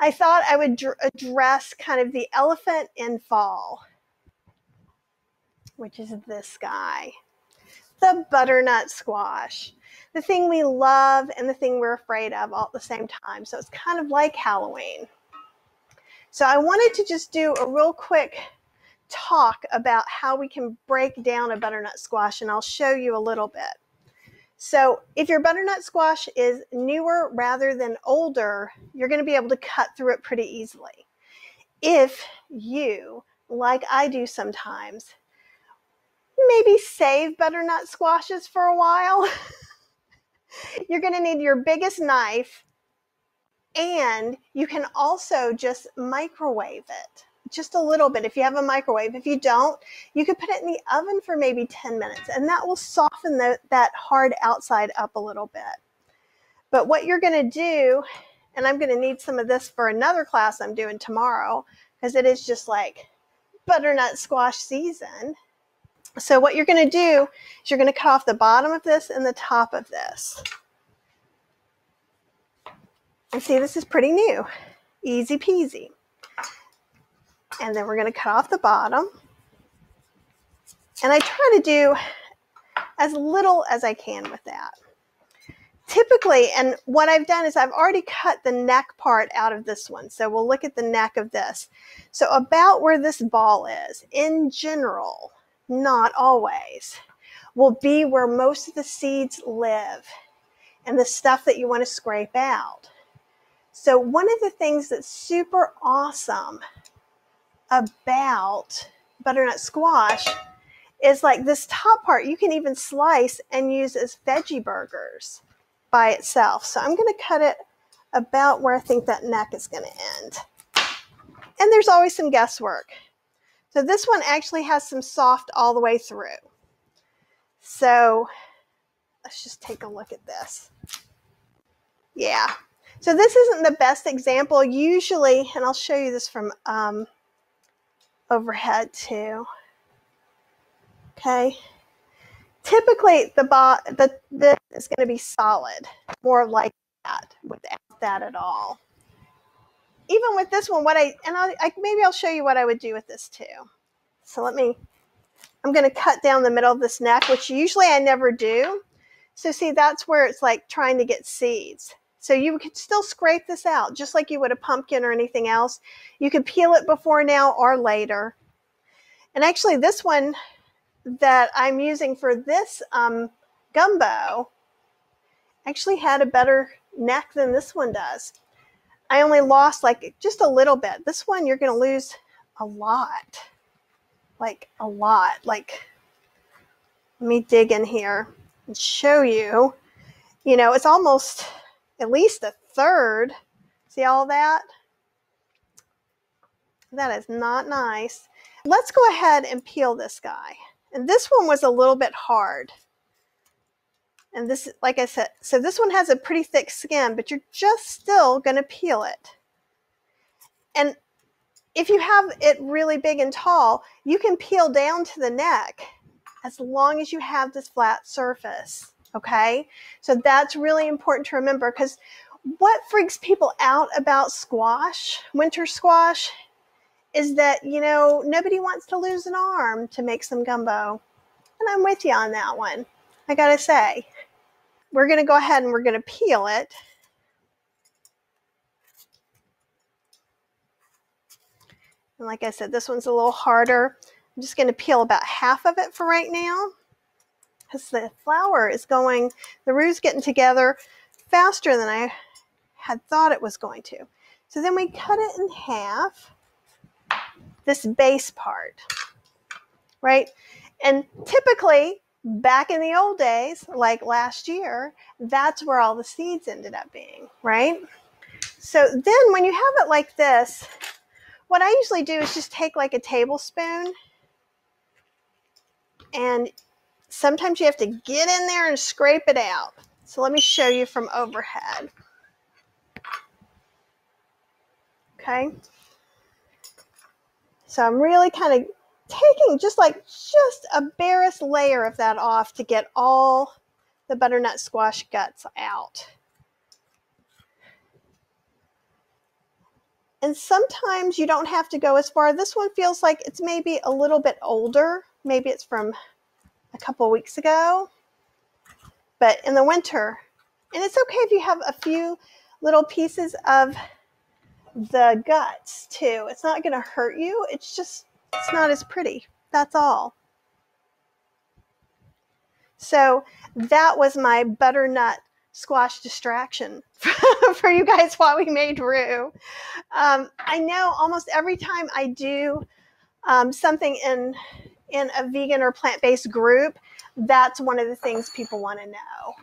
I thought I would dr- address kind of the elephant in fall, which is this guy, the butternut squash, the thing we love and the thing we're afraid of all at the same time. So it's kind of like Halloween. So I wanted to just do a real quick talk about how we can break down a butternut squash, and I'll show you a little bit. So if your butternut squash is newer rather than older, you're going to be able to cut through it pretty easily. If you, like I do sometimes, maybe save butternut squashes for a while, you're going to need your biggest knife and you can also just microwave it just a little bit if you have a microwave. If you don't, you could put it in the oven for maybe 10 minutes and that will soften the, that hard outside up a little bit. But what you're going to do, and I'm going to need some of this for another class I'm doing tomorrow because it is just like butternut squash season. So what you're going to do is you're going to cut off the bottom of this and the top of this. And see, this is pretty new. Easy peasy and then we're going to cut off the bottom. And I try to do as little as I can with that. Typically, and what I've done is I've already cut the neck part out of this one. So we'll look at the neck of this. So about where this ball is, in general, not always, will be where most of the seeds live and the stuff that you want to scrape out. So one of the things that's super awesome about butternut squash is like this top part you can even slice and use as veggie burgers by itself. So I'm going to cut it about where I think that neck is going to end. And there's always some guesswork. So this one actually has some soft all the way through. So let's just take a look at this. Yeah. So this isn't the best example. Usually, and I'll show you this from um, overhead too. Okay. Typically, the bot the this is going to be solid, more like that, without that at all. Even with this one, what I and I, I maybe I'll show you what I would do with this too. So let me. I'm going to cut down the middle of this neck, which usually I never do. So see, that's where it's like trying to get seeds. So you could still scrape this out just like you would a pumpkin or anything else. You could peel it before now or later. And actually this one that I'm using for this um, gumbo actually had a better neck than this one does. I only lost like just a little bit. This one you're going to lose a lot. Like a lot. Like let me dig in here and show you. You know, it's almost at least a third. See all that? That is not nice. Let's go ahead and peel this guy. And this one was a little bit hard. And this, like I said, so this one has a pretty thick skin, but you're just still going to peel it. And if you have it really big and tall, you can peel down to the neck as long as you have this flat surface. Okay. So that's really important to remember because what freaks people out about squash, winter squash, is that, you know, nobody wants to lose an arm to make some gumbo. And I'm with you on that one. I got to say, we're going to go ahead and we're going to peel it. And like I said, this one's a little harder. I'm just going to peel about half of it for right now because the flour is going, the roux's getting together faster than I had thought it was going to. So then we cut it in half, this base part, right? And typically, back in the old days, like last year, that's where all the seeds ended up being, right? So then when you have it like this, what I usually do is just take like a tablespoon and sometimes you have to get in there and scrape it out. So let me show you from overhead. Okay. So I'm really kind of taking just like just a barest layer of that off to get all the butternut squash guts out. And sometimes you don't have to go as far. This one feels like it's maybe a little bit older. Maybe it's from a couple weeks ago. But in the winter, and it's okay if you have a few little pieces of the guts too. It's not going to hurt you. It's just, it's not as pretty. That's all. So that was my butternut squash distraction for you guys while we made roux. Um, I know almost every time I do um, something in in a vegan or plant based group, that's one of the things people want to know.